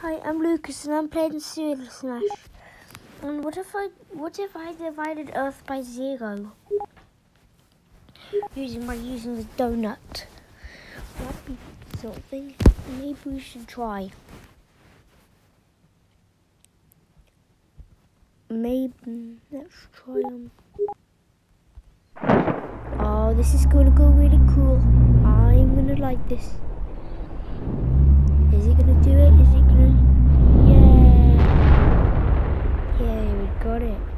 Hi, I'm Lucas and I'm playing Solar Smash. And what if I what if I divided Earth by zero? Using by using the donut. That'd be something maybe we should try. Maybe let's try them. Oh, this is gonna go really cool. I'm gonna like this. Got it.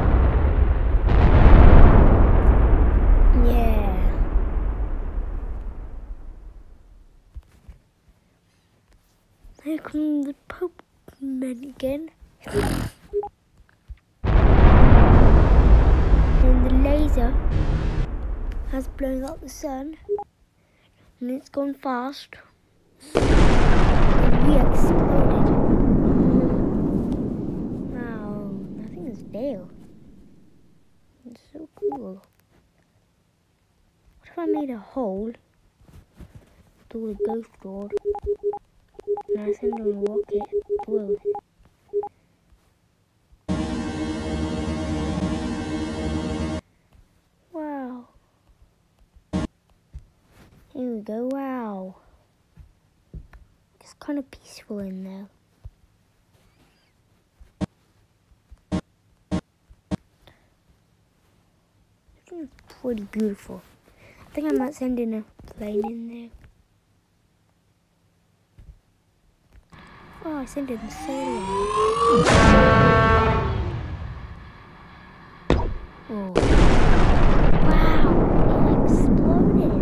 Here come the Pope men again. and the laser has blown up the sun. And it's gone fast. And we exploded. Wow, I think it's Dale. It's so cool. What if I made a hole? Do a ghost rod. And I send a rocket. Whoa. Wow. Here we go. Wow. It's kind of peaceful in there. It's pretty beautiful. I think I might send in a plane in there. Oh, I the sailor. Oh. Wow, it exploded.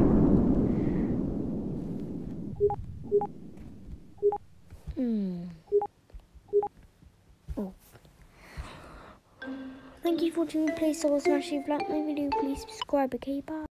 Hmm. Oh. Thank you for watching play Solar Smash. If you like my video, please subscribe. Okay, bye.